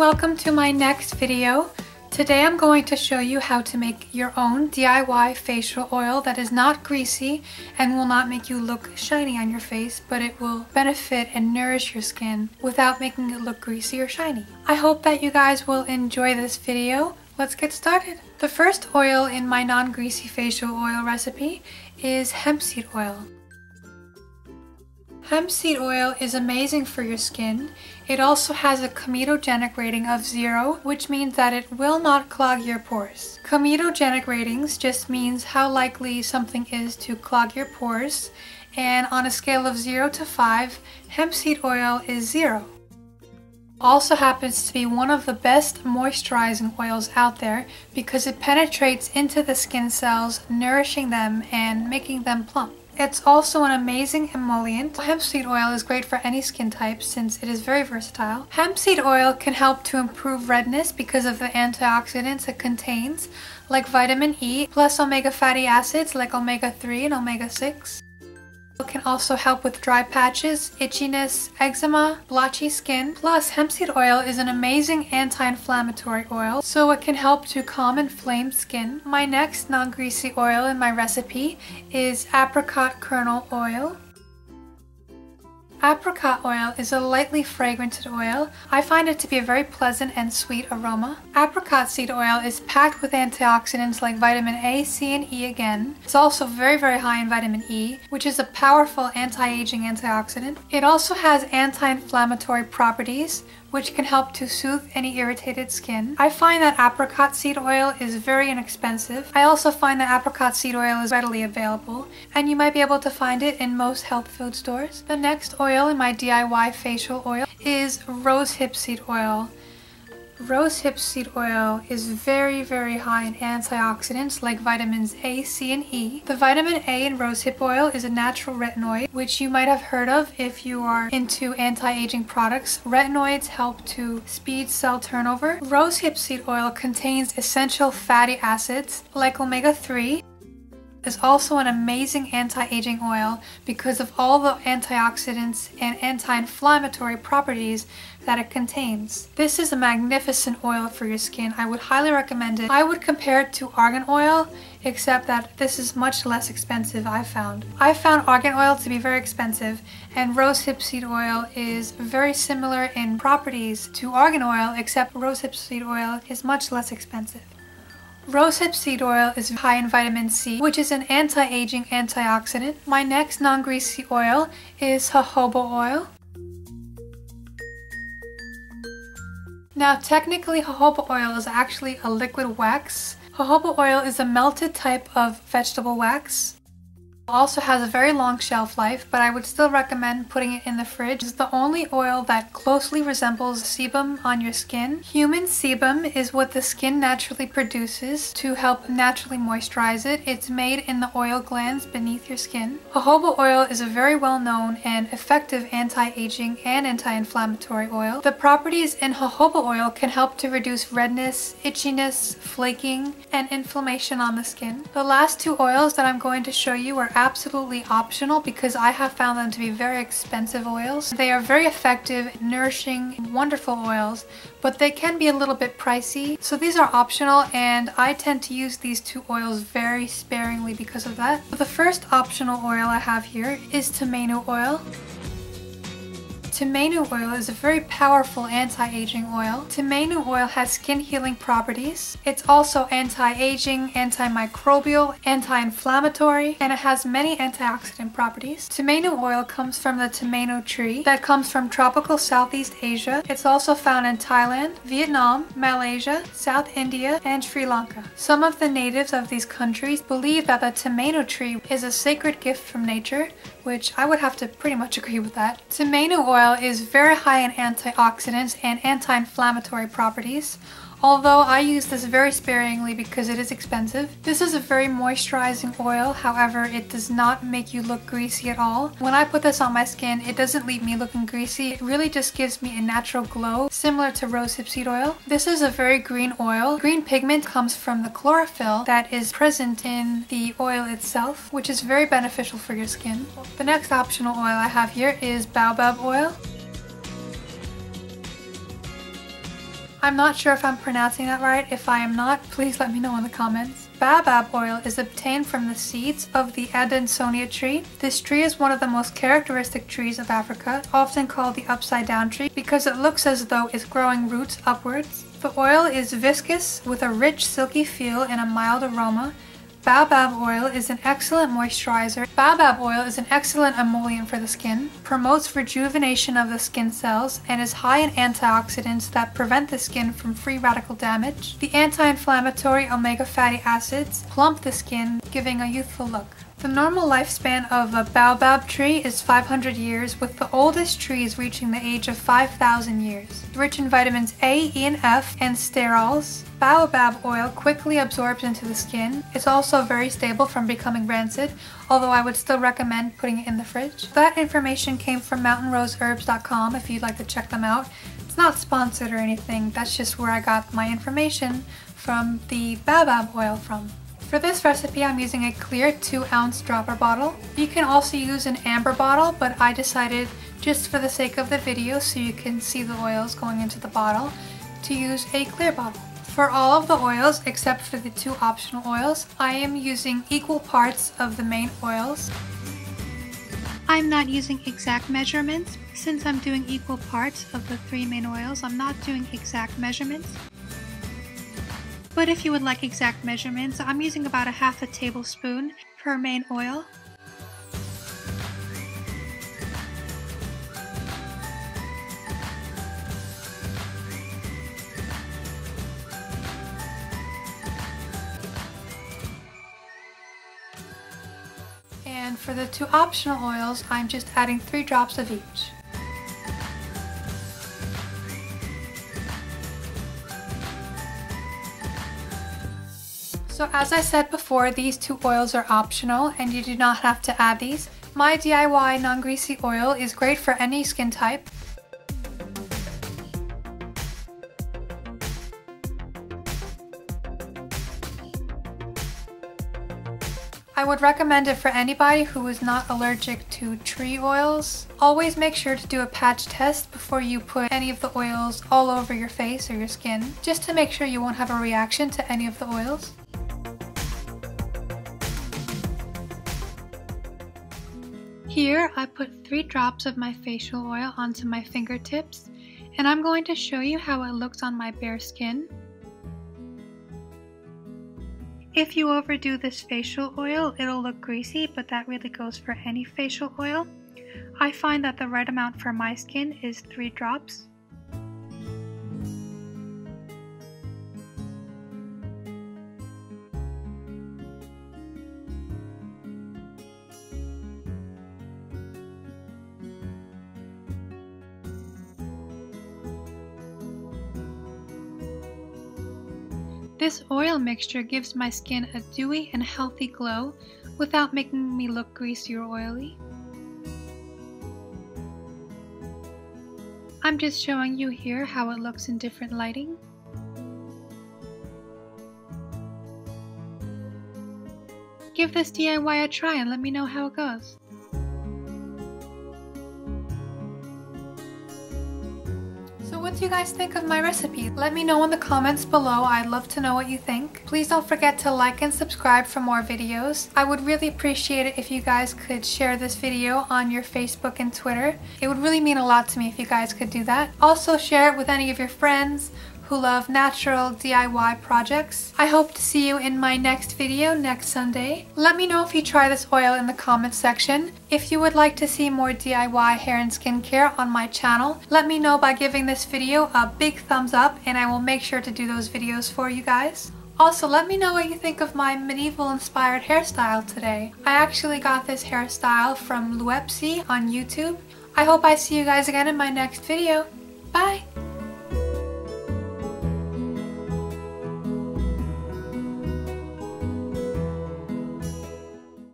welcome to my next video. Today I'm going to show you how to make your own DIY facial oil that is not greasy and will not make you look shiny on your face, but it will benefit and nourish your skin without making it look greasy or shiny. I hope that you guys will enjoy this video. Let's get started. The first oil in my non-greasy facial oil recipe is hemp seed oil. Hemp seed oil is amazing for your skin. It also has a comedogenic rating of zero, which means that it will not clog your pores. Comedogenic ratings just means how likely something is to clog your pores, and on a scale of zero to five, hemp seed oil is zero. Also happens to be one of the best moisturizing oils out there because it penetrates into the skin cells, nourishing them and making them plump. It's also an amazing emollient. Hemp seed oil is great for any skin type since it is very versatile. Hemp seed oil can help to improve redness because of the antioxidants it contains, like vitamin E, plus omega fatty acids like omega-3 and omega-6 can also help with dry patches, itchiness, eczema, blotchy skin. Plus, hemp seed oil is an amazing anti-inflammatory oil, so it can help to calm inflamed skin. My next non-greasy oil in my recipe is apricot kernel oil. Apricot oil is a lightly fragranted oil. I find it to be a very pleasant and sweet aroma. Apricot seed oil is packed with antioxidants like vitamin A, C, and E again. It's also very, very high in vitamin E, which is a powerful anti-aging antioxidant. It also has anti-inflammatory properties, which can help to soothe any irritated skin. I find that apricot seed oil is very inexpensive. I also find that apricot seed oil is readily available, and you might be able to find it in most health food stores. The next oil in my DIY facial oil is rosehip seed oil. Rosehip seed oil is very, very high in antioxidants like vitamins A, C, and E. The vitamin A in rosehip oil is a natural retinoid, which you might have heard of if you are into anti-aging products. Retinoids help to speed cell turnover. Rosehip seed oil contains essential fatty acids like omega-3, is also an amazing anti-aging oil because of all the antioxidants and anti-inflammatory properties that it contains. This is a magnificent oil for your skin. I would highly recommend it. I would compare it to argan oil except that this is much less expensive I found. I found argan oil to be very expensive and rosehip seed oil is very similar in properties to argan oil except rosehip seed oil is much less expensive. Rosehip seed oil is high in vitamin C, which is an anti-aging antioxidant. My next non-greasy oil is jojoba oil. Now technically jojoba oil is actually a liquid wax. Jojoba oil is a melted type of vegetable wax also has a very long shelf life, but I would still recommend putting it in the fridge. It's the only oil that closely resembles sebum on your skin. Human sebum is what the skin naturally produces to help naturally moisturize it. It's made in the oil glands beneath your skin. Jojoba oil is a very well-known and effective anti-aging and anti-inflammatory oil. The properties in jojoba oil can help to reduce redness, itchiness, flaking, and inflammation on the skin. The last two oils that I'm going to show you are absolutely optional because I have found them to be very expensive oils. They are very effective, nourishing, wonderful oils, but they can be a little bit pricey. So these are optional and I tend to use these two oils very sparingly because of that. The first optional oil I have here is tamanu oil. Tamanu oil is a very powerful anti-aging oil. Tamanu oil has skin healing properties. It's also anti-aging, antimicrobial, anti-inflammatory, and it has many antioxidant properties. Tamanu oil comes from the tamanu tree that comes from tropical Southeast Asia. It's also found in Thailand, Vietnam, Malaysia, South India, and Sri Lanka. Some of the natives of these countries believe that the tamanu tree is a sacred gift from nature, which I would have to pretty much agree with that. Oil oil is very high in antioxidants and anti-inflammatory properties, although I use this very sparingly because it is expensive. This is a very moisturizing oil, however it does not make you look greasy at all. When I put this on my skin, it doesn't leave me looking greasy. It really just gives me a natural glow, similar to rosehip seed oil. This is a very green oil. Green pigment comes from the chlorophyll that is present in the oil itself, which is very beneficial for your skin. The next optional oil I have here is baobab oil. I'm not sure if I'm pronouncing that right. If I am not, please let me know in the comments. Baobab oil is obtained from the seeds of the Adansonia tree. This tree is one of the most characteristic trees of Africa, often called the upside down tree because it looks as though it's growing roots upwards. The oil is viscous with a rich silky feel and a mild aroma. Baobab oil is an excellent moisturizer. Baobab oil is an excellent emollient for the skin, promotes rejuvenation of the skin cells, and is high in antioxidants that prevent the skin from free radical damage. The anti-inflammatory omega fatty acids plump the skin, giving a youthful look. The normal lifespan of a baobab tree is 500 years, with the oldest trees reaching the age of 5,000 years. Rich in vitamins A, E, and F, and sterols, baobab oil quickly absorbs into the skin. It's also very stable from becoming rancid, although I would still recommend putting it in the fridge. That information came from mountainroseherbs.com if you'd like to check them out. It's not sponsored or anything, that's just where I got my information from the baobab oil from. For this recipe, I'm using a clear 2 ounce dropper bottle. You can also use an amber bottle, but I decided just for the sake of the video so you can see the oils going into the bottle to use a clear bottle. For all of the oils, except for the two optional oils, I am using equal parts of the main oils. I'm not using exact measurements. Since I'm doing equal parts of the three main oils, I'm not doing exact measurements. But if you would like exact measurements, I'm using about a half a tablespoon per main oil. And for the two optional oils, I'm just adding three drops of each. So as I said before, these two oils are optional and you do not have to add these. My DIY non-greasy oil is great for any skin type. I would recommend it for anybody who is not allergic to tree oils. Always make sure to do a patch test before you put any of the oils all over your face or your skin, just to make sure you won't have a reaction to any of the oils. Here I put three drops of my facial oil onto my fingertips and I'm going to show you how it looks on my bare skin. If you overdo this facial oil, it'll look greasy, but that really goes for any facial oil. I find that the right amount for my skin is three drops. This oil mixture gives my skin a dewy and healthy glow without making me look greasy or oily. I'm just showing you here how it looks in different lighting. Give this DIY a try and let me know how it goes. What do you guys think of my recipe? Let me know in the comments below. I'd love to know what you think. Please don't forget to like and subscribe for more videos. I would really appreciate it if you guys could share this video on your Facebook and Twitter. It would really mean a lot to me if you guys could do that. Also share it with any of your friends who love natural DIY projects. I hope to see you in my next video next Sunday. Let me know if you try this oil in the comments section. If you would like to see more DIY hair and skincare on my channel, let me know by giving this video a big thumbs up and I will make sure to do those videos for you guys. Also, let me know what you think of my medieval inspired hairstyle today. I actually got this hairstyle from Luepsi on YouTube. I hope I see you guys again in my next video. Bye!